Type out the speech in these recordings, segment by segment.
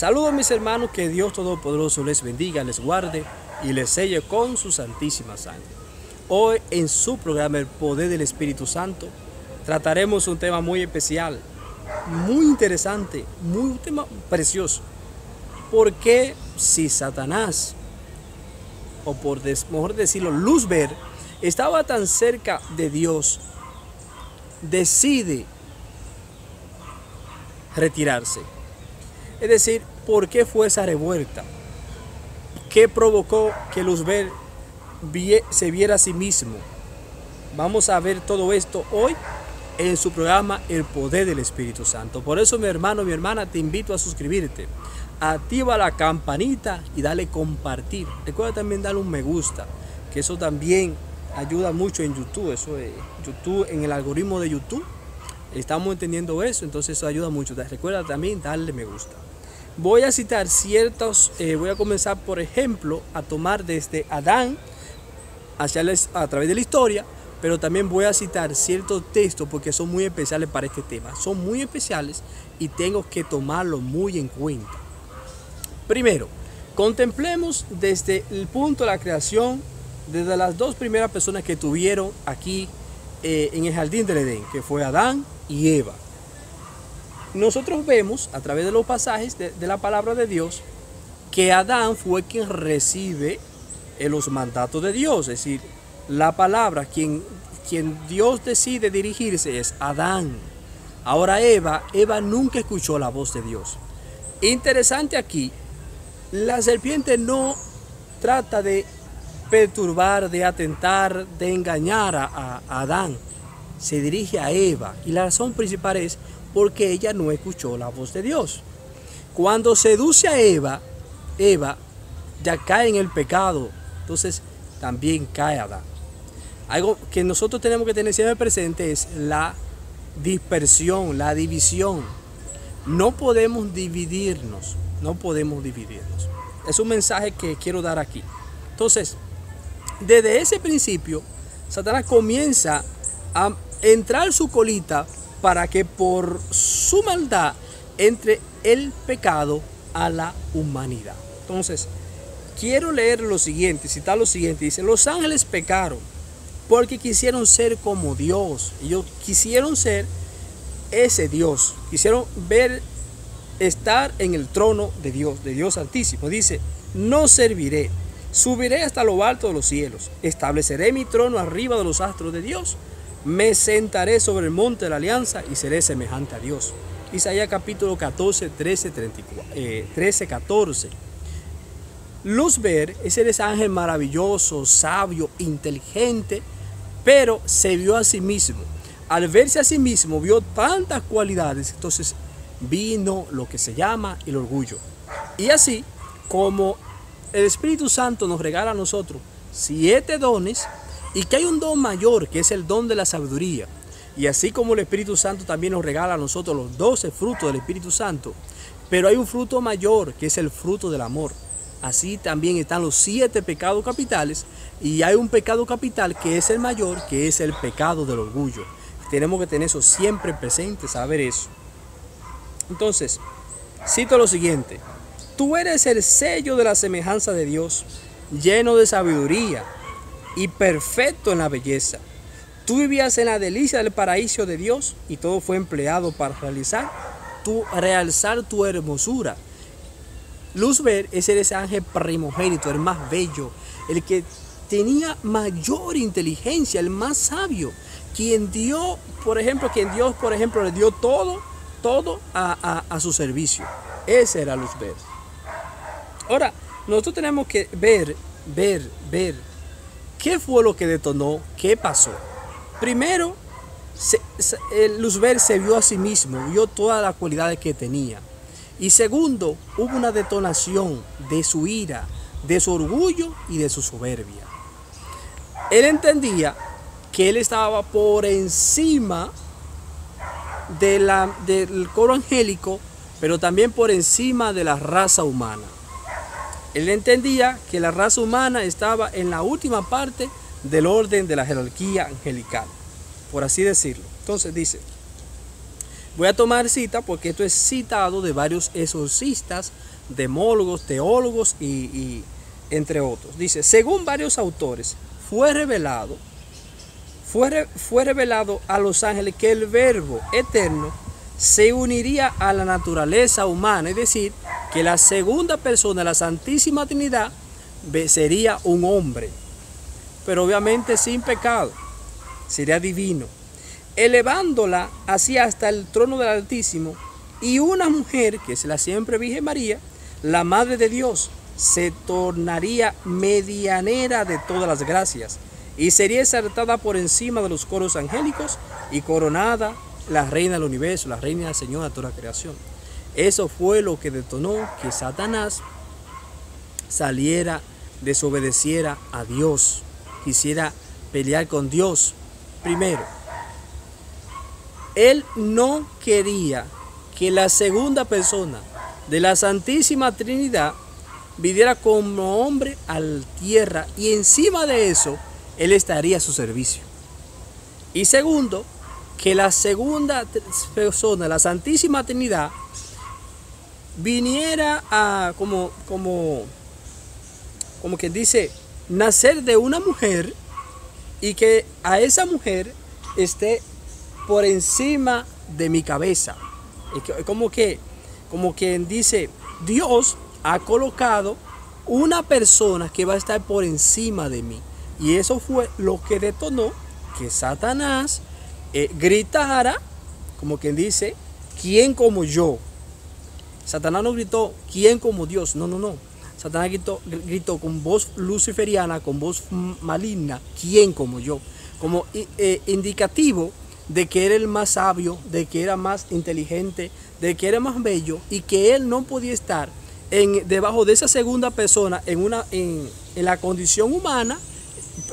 Saludos mis hermanos, que Dios Todopoderoso les bendiga, les guarde y les selle con su santísima sangre. Hoy en su programa El Poder del Espíritu Santo trataremos un tema muy especial, muy interesante, muy tema precioso. ¿Por qué si Satanás, o por mejor decirlo, Luzber, estaba tan cerca de Dios, decide retirarse? Es decir, ¿por qué fue esa revuelta? ¿Qué provocó que Luzbel se viera a sí mismo? Vamos a ver todo esto hoy en su programa El Poder del Espíritu Santo. Por eso mi hermano, mi hermana, te invito a suscribirte. Activa la campanita y dale compartir. Recuerda también darle un me gusta, que eso también ayuda mucho en YouTube. Eso es YouTube, en el algoritmo de YouTube. Estamos entendiendo eso, entonces eso ayuda mucho. Recuerda también darle me gusta. Voy a citar ciertos, eh, voy a comenzar por ejemplo a tomar desde Adán hacia a través de la historia, pero también voy a citar ciertos textos porque son muy especiales para este tema. Son muy especiales y tengo que tomarlo muy en cuenta. Primero, contemplemos desde el punto de la creación, desde las dos primeras personas que tuvieron aquí eh, en el jardín del Edén, que fue Adán y Eva nosotros vemos a través de los pasajes de, la palabra de Dios que Adán fue quien recibe los mandatos de Dios, es decir, la palabra, quien, quien Dios decide dirigirse es Adán. Ahora Eva, Eva nunca escuchó la voz de Dios. Interesante aquí, la serpiente no trata de perturbar, de atentar, de engañar a, Adán. Se dirige a Eva y la razón principal es porque ella no escuchó la voz de Dios. Cuando seduce a Eva, Eva ya cae en el pecado, entonces también cae Adán. Algo que nosotros tenemos que tener siempre presente es la dispersión, la división. No podemos dividirnos, no podemos dividirnos. Es un mensaje que quiero dar aquí. Entonces, desde ese principio, Satanás comienza a entrar su colita para que por su maldad entre el pecado a la humanidad. Entonces, quiero leer lo siguiente, citar lo siguiente. Dice, los ángeles pecaron porque quisieron ser como Dios. Ellos quisieron ser ese Dios. Quisieron ver, estar en el trono de Dios, de Dios Altísimo. Dice, no serviré. Subiré hasta lo alto de los cielos. Estableceré mi trono arriba de los astros de Dios me sentaré sobre el monte de la alianza y seré semejante a Dios. Isaías capítulo 14, 13, 34, 13 14. Luzber es ese ángel maravilloso, sabio, inteligente, pero se vio a sí mismo. Al verse a sí mismo, vio tantas cualidades, entonces vino lo que se llama el orgullo. Y así como el Espíritu Santo nos regala a nosotros siete dones, y que hay un don mayor, que es el don de la sabiduría. Y así como el Espíritu Santo también nos regala a nosotros los doce frutos del Espíritu Santo, pero hay un fruto mayor, que es el fruto del amor. Así también están los siete pecados capitales y hay un pecado capital que es el mayor, que es el pecado del orgullo. Tenemos que tener eso siempre presente, saber eso. Entonces, cito lo siguiente. Tú eres el sello de la semejanza de Dios, lleno de sabiduría y perfecto en la belleza. Tú vivías en la delicia del paraíso de Dios y todo fue empleado para realizar tu, realzar tu hermosura. Luzber es ese ángel primogénito, el más bello, el que tenía mayor inteligencia, el más sabio, quien dio, por ejemplo, quien Dios, por ejemplo, le dio todo, todo a, a su servicio. Ese era Luzber. Ahora, nosotros tenemos que ver, ver, ver ¿Qué fue lo que detonó? ¿Qué pasó? Primero, Luzbel se vio a sí mismo, vio todas las cualidades que tenía. Y segundo, hubo una detonación de su ira, de su orgullo y de su soberbia. Él entendía que él estaba por encima del coro angélico, pero también por encima de la raza humana. Él entendía que la raza humana estaba en la última parte del orden de la jerarquía angelical, por así decirlo. Entonces dice, voy a tomar cita porque esto es citado de varios exorcistas, demólogos, teólogos y, entre otros. Dice, según varios autores, fue revelado, fue, fue revelado a los ángeles que el verbo eterno se uniría a la naturaleza humana, es decir, que la segunda persona, la Santísima Trinidad, sería un hombre, pero obviamente sin pecado, sería divino, elevándola hacia hasta el trono del Altísimo, y una mujer, que es la siempre Virgen María, la Madre de Dios, se tornaría medianera de todas las gracias, y sería exaltada por encima de los coros angélicos y coronada la reina del universo, la reina del Señor de toda la creación. Eso fue lo que detonó que Satanás saliera, desobedeciera a Dios, quisiera pelear con Dios. Primero, él no quería que la segunda persona de la Santísima Trinidad viviera como hombre al tierra y encima de eso él estaría a su servicio. Y segundo, que la segunda persona, la Santísima Trinidad, viniera a, como, como, como que dice, nacer de una mujer y que a esa mujer esté por encima de mi cabeza. Como que, como quien dice, Dios ha colocado una persona que va a estar por encima de mí. Y eso fue lo que detonó que Satanás eh, gritara, como quien dice, ¿quién como yo? Satanás no gritó, ¿quién como Dios? No, no, no. Satanás gritó, gritó con voz luciferiana, con voz maligna, ¿quién como yo? Como eh, indicativo de que era el más sabio, de que era más inteligente, de que era más bello y que él no podía estar en, debajo de esa segunda persona en, una, en, la condición humana,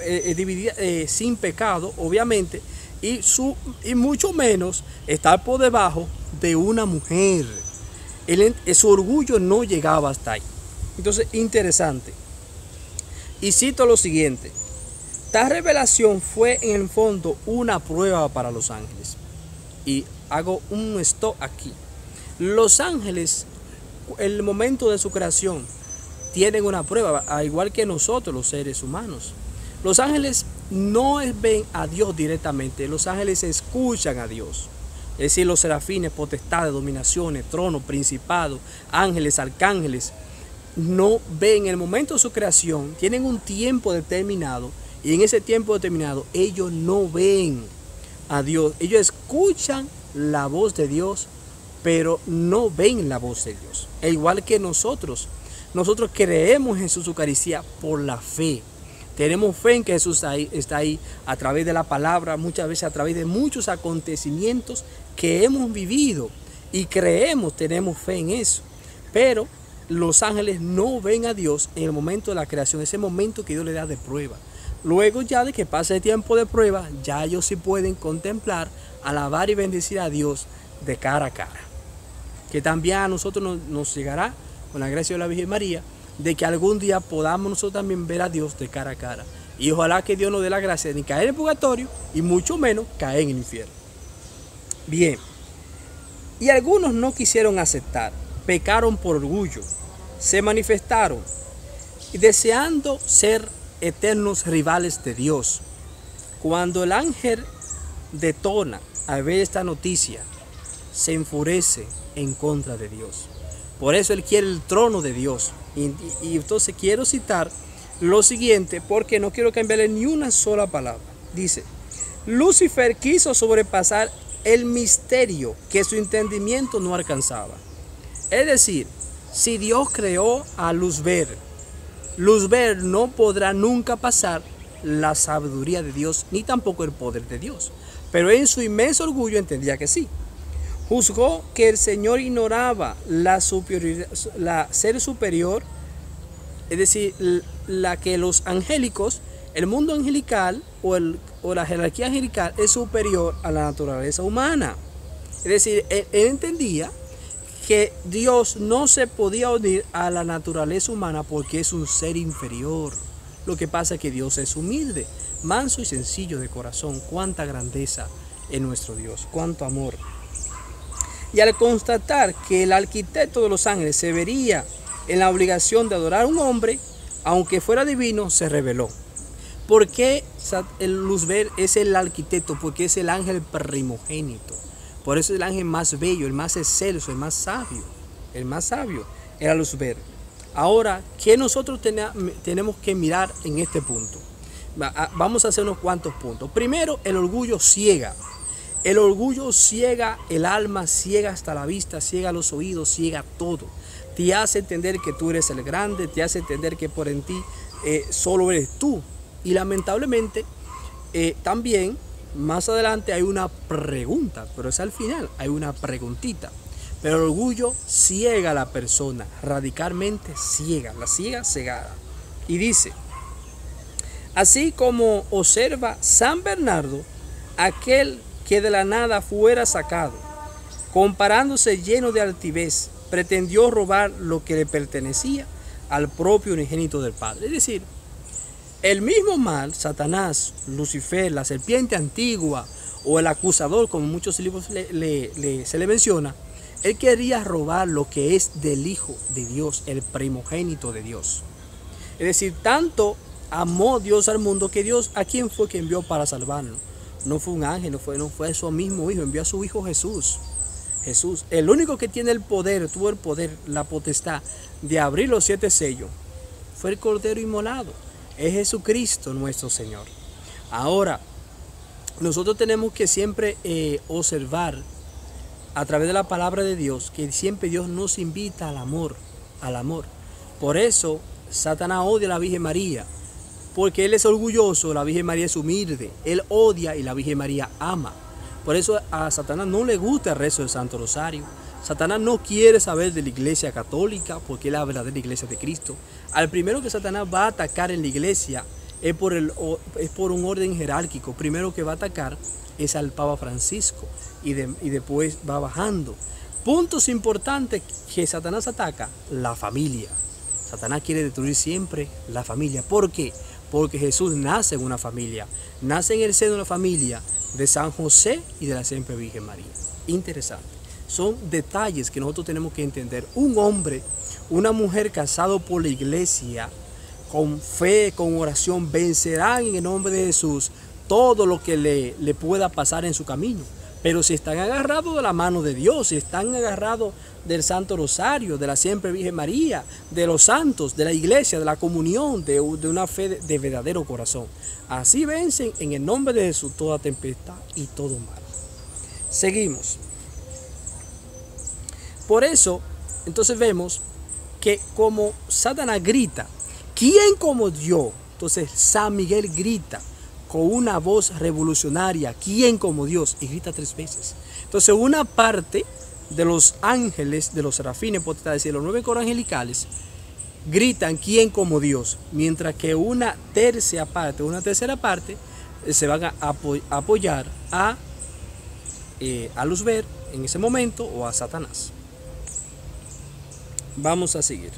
eh, dividida, sin pecado, obviamente, y, su, y mucho menos estar por debajo de una mujer. Su orgullo no llegaba hasta ahí. Entonces, interesante. Y cito lo siguiente. Tal revelación fue en el fondo una prueba para los ángeles. Y hago un stop aquí. Los ángeles, el momento de su creación, tienen una prueba, al igual que nosotros los seres humanos. Los ángeles no ven a Dios directamente, los ángeles escuchan a Dios. Es decir, los serafines, potestades, dominaciones, tronos, principados, ángeles, arcángeles, no ven en el momento de su creación, tienen un tiempo determinado y en ese tiempo determinado ellos no ven a Dios. Ellos escuchan la voz de Dios, pero no ven la voz de Dios. E igual que nosotros, nosotros creemos en su Eucaristía por la fe. Tenemos fe en que Jesús está ahí, a través de la palabra, muchas veces a través de muchos acontecimientos que hemos vivido y creemos, tenemos fe en eso. Pero los ángeles no ven a Dios en el momento de la creación, ese momento que Dios le da de prueba. Luego ya de que pase el tiempo de prueba, ya ellos sí pueden contemplar, alabar y bendecir a Dios de cara a cara. Que también a nosotros nos, llegará, con la gracia de la Virgen María, de que algún día podamos nosotros también ver a Dios de cara a cara. Y ojalá que Dios nos dé la gracia de ni caer en el purgatorio y mucho menos caer en el infierno. Bien. Y algunos no quisieron aceptar, pecaron por orgullo, se manifestaron y deseando ser eternos rivales de Dios. Cuando el ángel detona al ver esta noticia, se enfurece en contra de Dios. Por eso él quiere el trono de Dios. Y, entonces quiero citar lo siguiente porque no quiero cambiarle ni una sola palabra. Dice, Lucifer quiso sobrepasar el misterio que su entendimiento no alcanzaba. Es decir, si Dios creó a Luzber, Luzber no podrá nunca pasar la sabiduría de Dios ni tampoco el poder de Dios. Pero en su inmenso orgullo entendía que sí. Juzgó que el Señor ignoraba la, superioridad, la ser superior, es decir, la que los angélicos, el mundo angelical o, la jerarquía angelical es superior a la naturaleza humana. Es decir, él, él entendía que Dios no se podía unir a la naturaleza humana porque es un ser inferior. Lo que pasa es que Dios es humilde, manso y sencillo de corazón. Cuánta grandeza en nuestro Dios, cuánto amor. Y al constatar que el arquitecto de los ángeles se vería en la obligación de adorar a un hombre, aunque fuera divino, se reveló. ¿Por qué el Luzber es el arquitecto? Porque es el ángel primogénito. Por eso es el ángel más bello, el más excelso, el más sabio. El más sabio era Luzber. Ahora, ¿qué nosotros tenemos que mirar en este punto? Vamos a hacer unos cuantos puntos. Primero, el orgullo ciega. El orgullo ciega el alma, ciega hasta la vista, ciega los oídos, ciega todo. Te hace entender que tú eres el grande, te hace entender que por en ti eh, solo eres tú. Y lamentablemente eh, también más adelante hay una pregunta, pero es al final, hay una preguntita. Pero el orgullo ciega a la persona, radicalmente ciega, la ciega cegada. Y dice, así como observa San Bernardo, aquel que de la nada fuera sacado, comparándose lleno de altivez, pretendió robar lo que le pertenecía al propio unigénito del Padre. Es decir, el mismo mal, Satanás, Lucifer, la serpiente antigua o el acusador, como muchos libros se le menciona, él quería robar lo que es del Hijo de Dios, el primogénito de Dios. Es decir, tanto amó Dios al mundo que Dios, ¿a quién fue que envió para salvarlo? No fue un ángel, no fue, no fue su mismo hijo, envió a su hijo Jesús. Jesús, el único que tiene el poder, tuvo el poder, la potestad de abrir los siete sellos, fue el Cordero inmolado. Es Jesucristo nuestro Señor. Ahora, nosotros tenemos que siempre eh, observar a través de la palabra de Dios que siempre Dios nos invita al amor, al amor. Por eso Satanás odia a la Virgen María, porque él es orgulloso, la Virgen María es humilde, él odia y la Virgen María ama. Por eso a Satanás no le gusta el rezo del Santo Rosario. Satanás no quiere saber de la iglesia católica porque es la verdadera iglesia de Cristo. Al primero que Satanás va a atacar en la iglesia es por, un orden jerárquico. Primero que va a atacar es al Papa Francisco y, y después va bajando. Puntos importantes que Satanás ataca, la familia. Satanás quiere destruir siempre la familia. ¿Por qué? porque Jesús nace en una familia, nace en el seno de una familia de San José y de la siempre Virgen María. Interesante. Son detalles que nosotros tenemos que entender. Un hombre, una mujer casado por la iglesia, con fe, con oración, vencerán en el nombre de Jesús todo lo que le, le pueda pasar en su camino. Pero si están agarrados de la mano de Dios, si están agarrados del Santo Rosario, de la Siempre Virgen María, de los santos, de la iglesia, de la comunión, de, una fe de, verdadero corazón. Así vencen en el nombre de Jesús toda tempestad y todo mal. Seguimos. Por eso, entonces vemos que como Satanás grita, ¿quién como Dios? Entonces San Miguel grita, con una voz revolucionaria, ¿quién como Dios? Y grita tres veces. Entonces una parte de los ángeles, de los serafines, decir, los nueve coros angelicales, gritan quién como Dios, mientras que una tercera parte, una tercera parte, eh, se van a apoyar a, eh, a en ese momento o a Satanás. Vamos a seguir.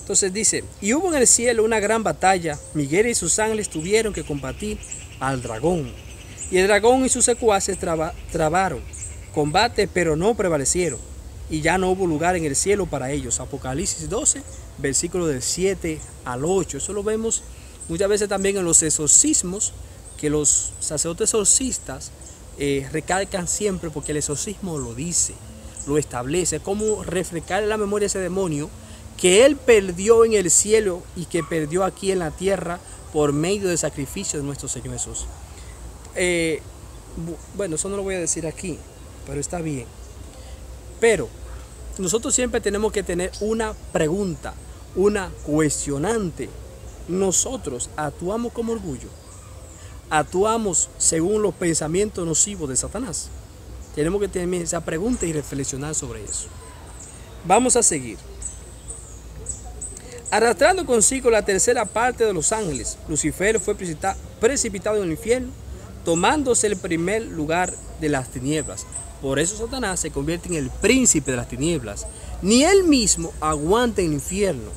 Entonces dice, y hubo en el cielo una gran batalla, Miguel y sus ángeles tuvieron que combatir al dragón. Y el dragón y sus secuaces trabaron combate, pero no prevalecieron. Y ya no hubo lugar en el cielo para ellos. Apocalipsis 12, versículo del 7 al 8. Eso lo vemos muchas veces también en los exorcismos, que los sacerdotes exorcistas eh, recalcan siempre porque el exorcismo lo dice, lo establece, como refrescar en la memoria ese demonio que Él perdió en el cielo y que perdió aquí en la tierra por medio del sacrificio de nuestro Señor Jesús. Eh, bueno, eso no lo voy a decir aquí, pero está bien. Pero nosotros siempre tenemos que tener una pregunta, una cuestionante. Nosotros actuamos como orgullo, actuamos según los pensamientos nocivos de Satanás. Tenemos que tener esa pregunta y reflexionar sobre eso. Vamos a seguir. Arrastrando consigo la tercera parte de los ángeles, Lucifer fue precipitado en el infierno, tomándose el primer lugar de las tinieblas. Por eso Satanás se convierte en el príncipe de las tinieblas. Ni él mismo aguanta en el infierno.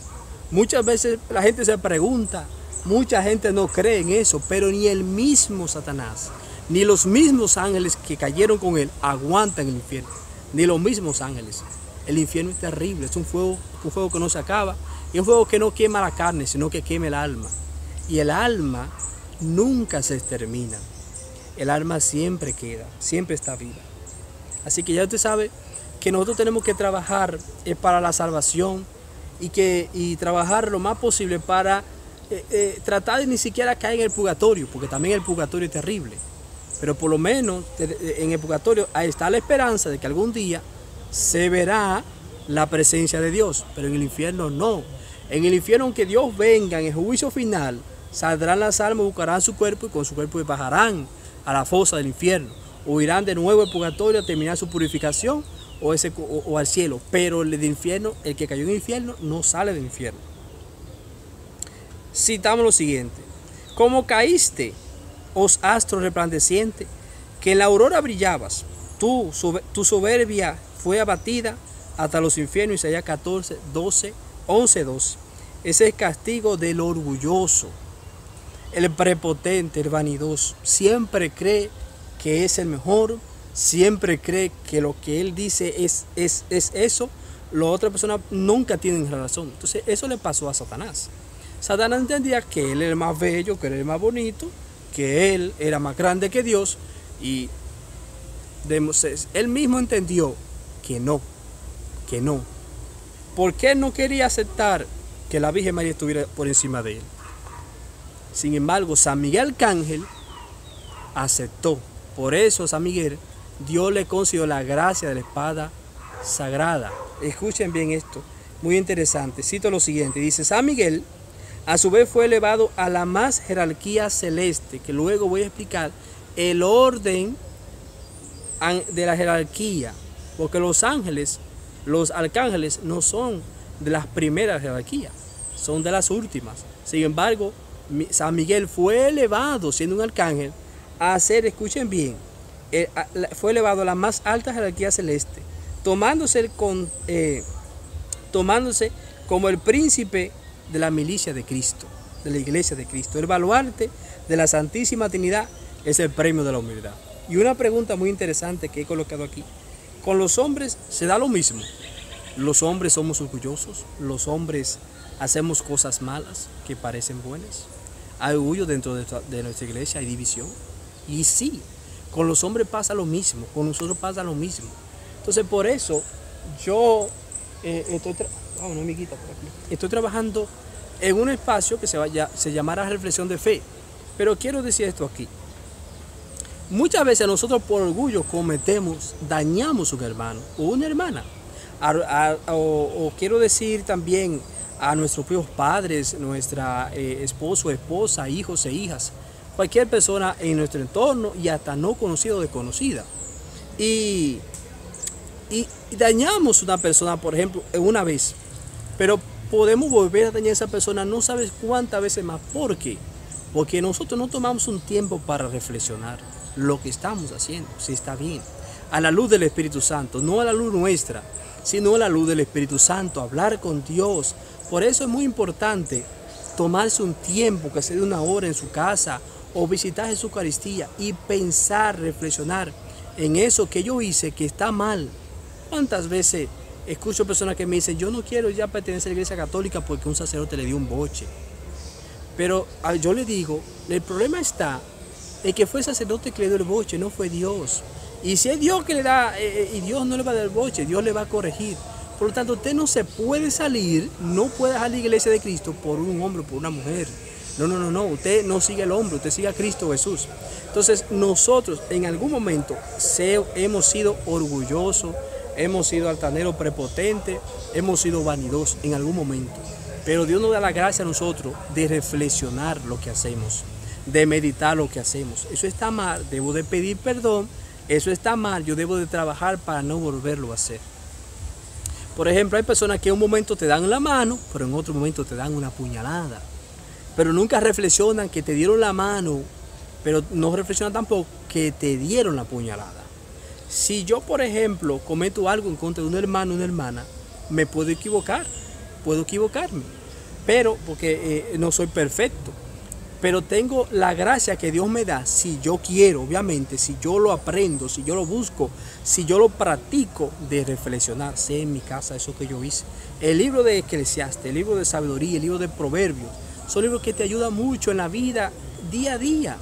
Muchas veces la gente se pregunta, mucha gente no cree en eso, pero ni el mismo Satanás, ni los mismos ángeles que cayeron con él aguantan el infierno. Ni los mismos ángeles. El infierno es terrible, es un fuego, un fuego que no se acaba. Y un fuego que no quema la carne, sino que quema el alma. Y el alma nunca se extermina. El alma siempre queda, siempre está viva. Así que ya usted sabe que nosotros tenemos que trabajar eh, para la salvación y, que, y trabajar lo más posible para eh, eh, tratar de ni siquiera caer en el purgatorio, porque también el purgatorio es terrible. Pero por lo menos en el purgatorio ahí está la esperanza de que algún día se verá la presencia de Dios, pero en el infierno no. En el infierno, aunque Dios venga en el juicio final, saldrán las almas, buscarán su cuerpo y con su cuerpo bajarán a la fosa del infierno o irán de nuevo al purgatorio a terminar su purificación o, al cielo. Pero el de infierno, el que cayó en el infierno, no sale del infierno. Citamos lo siguiente. Como caíste, os astro resplandeciente, que en la aurora brillabas, tú, tu soberbia fue abatida hasta los infiernos, Isaías 14, 12, 11, 12. Ese es el castigo del orgulloso, el prepotente, el vanidoso. Siempre cree que es el mejor, siempre cree que lo que él dice es, es, es eso, la otra persona nunca tiene razón. Entonces eso le pasó a Satanás. Satanás entendía que él era más bello, que él era más bonito, que él era más grande que Dios y él mismo entendió que no, que no. ¿Por qué no quería aceptar que la Virgen María estuviera por encima de él? Sin embargo, San Miguel Arcángel aceptó por eso San Miguel, Dios le concedió la gracia de la espada sagrada. Escuchen bien esto, muy interesante. Cito lo siguiente, dice, San Miguel a su vez fue elevado a la más jerarquía celeste, que luego voy a explicar el orden de la jerarquía, porque los ángeles, los arcángeles no son de las primeras jerarquías, son de las últimas. Sin embargo, San Miguel fue elevado siendo un arcángel a ser, escuchen bien, eh, fue elevado a la más alta jerarquía celeste, tomándose, con, eh, tomándose como el príncipe de la milicia de Cristo, de la iglesia de Cristo. El baluarte de la Santísima Trinidad es el premio de la humildad. Y una pregunta muy interesante que he colocado aquí. Con los hombres se da lo mismo. Los hombres somos orgullosos, los hombres hacemos cosas malas que parecen buenas. Hay orgullo dentro de nuestra iglesia, hay división. Y sí, con los hombres pasa lo mismo, con nosotros pasa lo mismo. Entonces por eso yo eh, estoy, estoy trabajando en un espacio que se, vaya, se llamará reflexión de fe. Pero quiero decir esto aquí. Muchas veces nosotros por orgullo cometemos, dañamos a un hermano o una hermana. o, quiero decir también a nuestros propios padres, nuestra eh, esposo, esposa, hijos e hijas cualquier persona en nuestro entorno y hasta no conocida o desconocida. Y, y, dañamos una persona, por ejemplo, una vez, pero podemos volver a dañar a esa persona no sabes cuántas veces más. ¿Por qué? Porque nosotros no tomamos un tiempo para reflexionar lo que estamos haciendo, si está bien, a la luz del Espíritu Santo, no a la luz nuestra, sino a la luz del Espíritu Santo, hablar con Dios. Por eso es muy importante tomarse un tiempo, que sea de una hora en su casa o visitar Jesús Eucaristía y pensar, reflexionar en eso que yo hice que está mal. ¿Cuántas veces escucho personas que me dicen, yo no quiero ya pertenecer a la iglesia católica porque un sacerdote le dio un boche? Pero ah, yo le digo, el problema está en que fue el sacerdote que le dio el boche, no fue Dios. Y si es Dios que le da, eh, eh, y Dios no le va a dar el boche, Dios le va a corregir. Por lo tanto, usted no se puede salir, no puede dejar la iglesia de Cristo por un hombre por una mujer. No, no, no, no. Usted no sigue el hombre, usted sigue a Cristo Jesús. Entonces nosotros en algún momento hemos sido orgullosos, hemos sido altaneros prepotentes, hemos sido vanidosos en algún momento. Pero Dios nos da la gracia a nosotros de reflexionar lo que hacemos, de meditar lo que hacemos. Eso está mal, debo de pedir perdón, eso está mal, yo debo de trabajar para no volverlo a hacer. Por ejemplo, hay personas que en un momento te dan la mano, pero en otro momento te dan una puñalada pero nunca reflexionan que te dieron la mano, pero no reflexionan tampoco que te dieron la puñalada. Si yo, por ejemplo, cometo algo en contra de un hermano o una hermana, me puedo equivocar, puedo equivocarme, pero porque eh, no soy perfecto. Pero tengo la gracia que Dios me da, si yo quiero, obviamente, si yo lo aprendo, si yo lo busco, si yo lo practico, de reflexionar, sé en mi casa eso que yo hice. El libro de Eclesiastes, el libro de sabiduría, el libro de proverbios, son libros que te ayudan mucho en la vida día a día.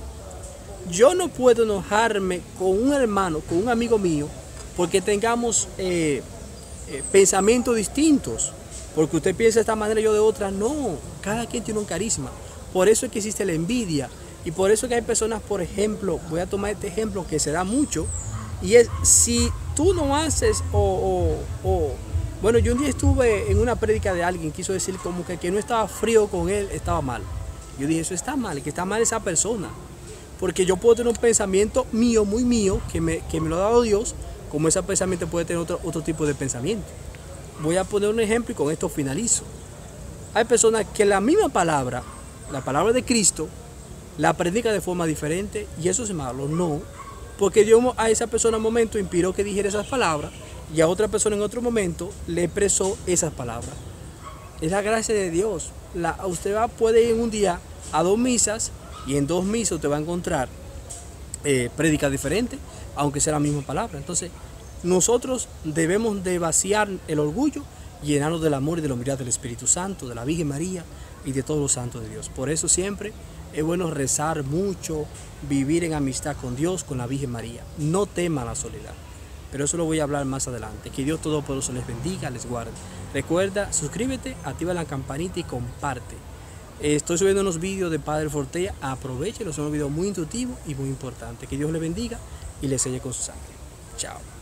Yo no puedo enojarme con un hermano, con un amigo mío, porque tengamos eh, eh, pensamientos distintos. Porque usted piensa de esta manera yo de otra. No, cada quien tiene un carisma. Por eso es que existe la envidia. Y por eso es que hay personas, por ejemplo, voy a tomar este ejemplo que se da mucho. Y es, si tú no haces o, bueno, yo un día estuve en una prédica de alguien, quiso decir como que que no estaba frío con él, estaba mal. Yo dije, eso está mal, que está mal esa persona. Porque yo puedo tener un pensamiento mío, muy mío, que me, que me lo ha dado Dios, como ese pensamiento puede tener otro, otro tipo de pensamiento. Voy a poner un ejemplo y con esto finalizo. Hay personas que la misma palabra, la palabra de Cristo, la predica de forma diferente y eso es malo. No, porque Dios a esa persona en un momento inspiró que dijera esas palabras y a otra persona en otro momento le expresó esas palabras. Es la gracia de Dios. La, usted va, puede ir un día a dos misas y en dos misas usted va a encontrar eh, prédicas diferentes, aunque sea la misma palabra. Entonces, nosotros debemos de vaciar el orgullo, llenarnos del amor y de la humildad del Espíritu Santo, de la Virgen María y de todos los santos de Dios. Por eso siempre es bueno rezar mucho, vivir en amistad con Dios, con la Virgen María. No tema la soledad. Pero eso lo voy a hablar más adelante. Que Dios Todopoderoso les bendiga, les guarde. Recuerda, suscríbete, activa la campanita y comparte. Estoy subiendo unos vídeos de Padre Fortea. Aprovechen, son unos vídeos muy intuitivos y muy importantes. Que Dios les bendiga y les selle con su sangre. Chao.